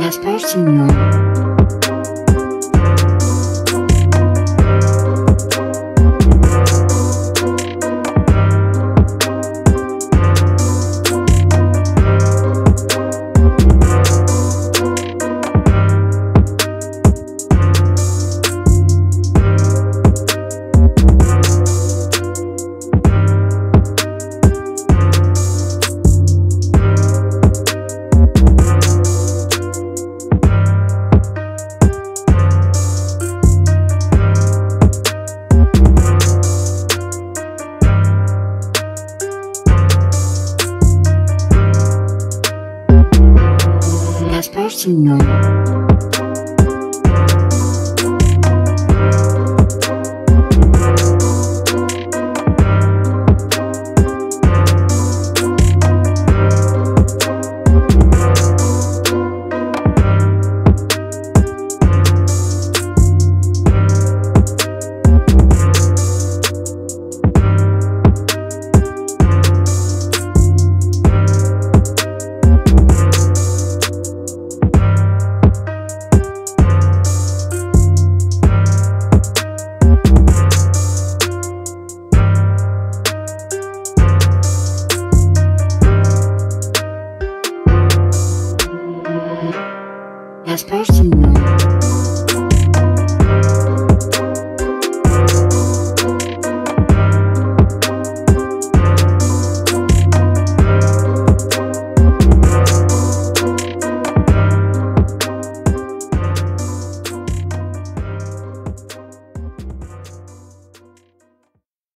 Las personas. Próximo. Más próximo.